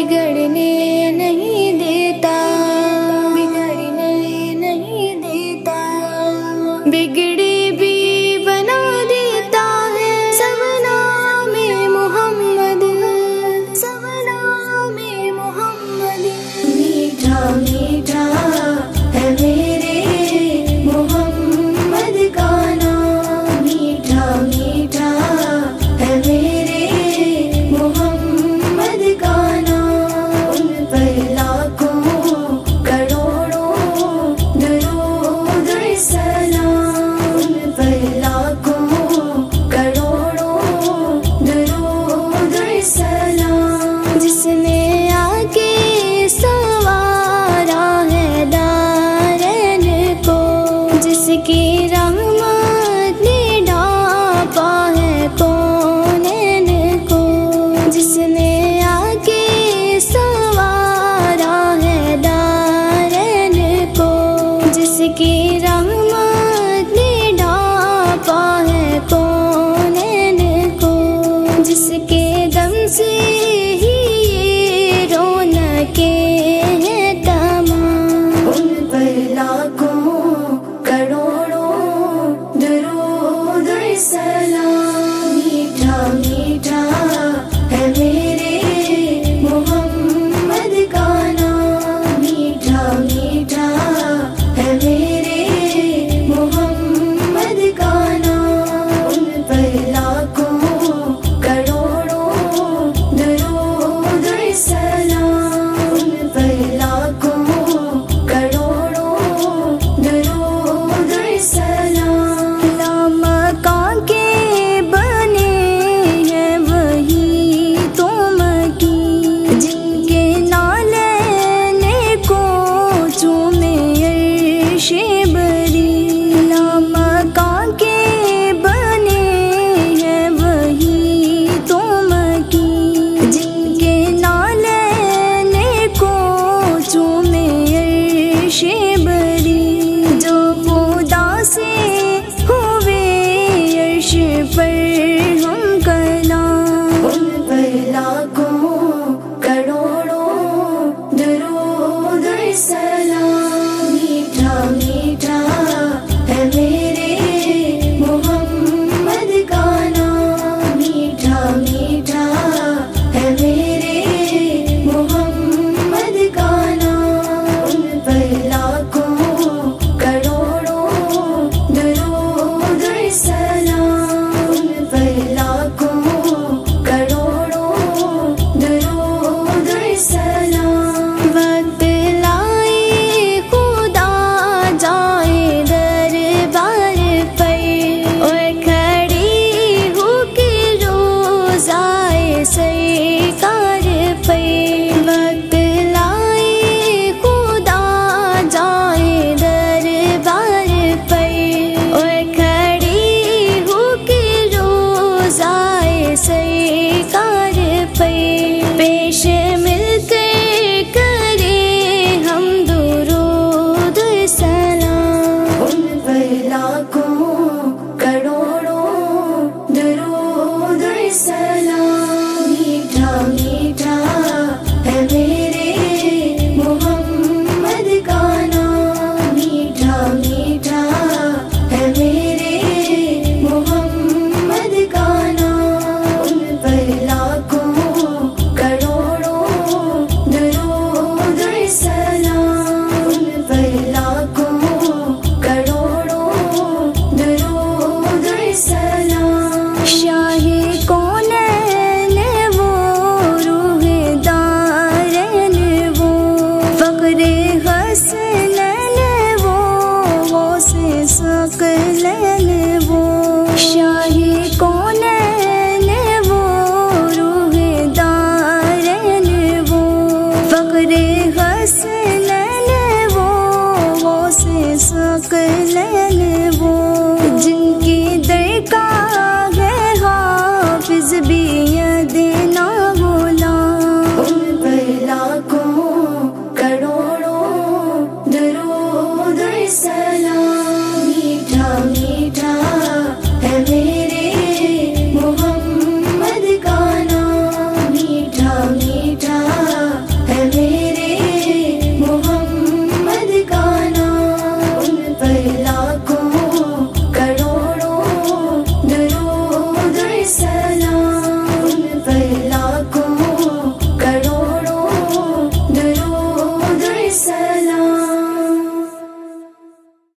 बिगड़ने नहीं देता। बिगड़ने नहीं देता। बिगड़ी भी बना देता है। सवना में मोहम्मद। सवना में मोहम्मद। मीठा